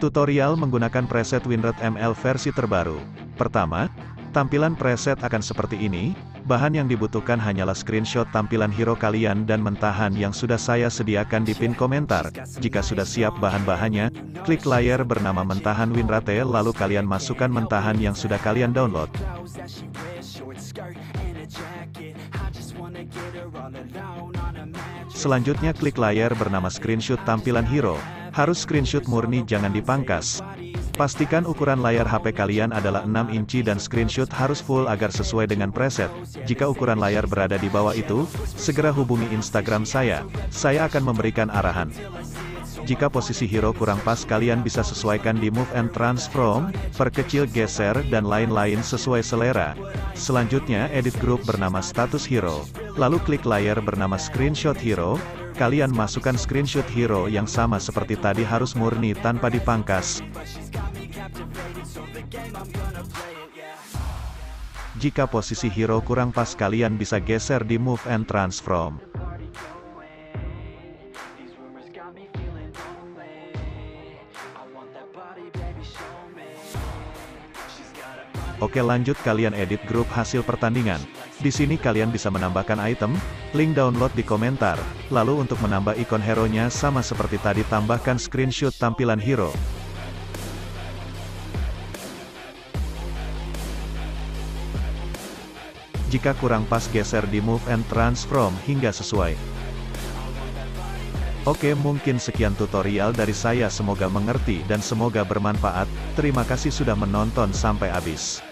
Tutorial menggunakan preset WinRAR ML versi terbaru. Pertama, tampilan preset akan seperti ini, bahan yang dibutuhkan hanyalah screenshot tampilan hero kalian dan mentahan yang sudah saya sediakan di pin komentar. Jika sudah siap bahan-bahannya, klik layar bernama mentahan WinRate lalu kalian masukkan mentahan yang sudah kalian download. Selanjutnya klik layar bernama screenshot tampilan hero, harus screenshot murni jangan dipangkas. Pastikan ukuran layar HP kalian adalah 6 inci dan screenshot harus full agar sesuai dengan preset. Jika ukuran layar berada di bawah itu, segera hubungi Instagram saya, saya akan memberikan arahan. Jika posisi hero kurang pas kalian bisa sesuaikan di move and transform, perkecil geser dan lain-lain sesuai selera. Selanjutnya edit group bernama status hero, lalu klik layar bernama screenshot hero, kalian masukkan screenshot hero yang sama seperti tadi harus murni tanpa dipangkas. Jika posisi hero kurang pas kalian bisa geser di move and transform. Oke lanjut kalian edit grup hasil pertandingan. Di sini kalian bisa menambahkan item, link download di komentar. Lalu untuk menambah ikon hero-nya sama seperti tadi tambahkan screenshot tampilan hero. Jika kurang pas geser di move and transform hingga sesuai. Oke mungkin sekian tutorial dari saya semoga mengerti dan semoga bermanfaat, terima kasih sudah menonton sampai habis.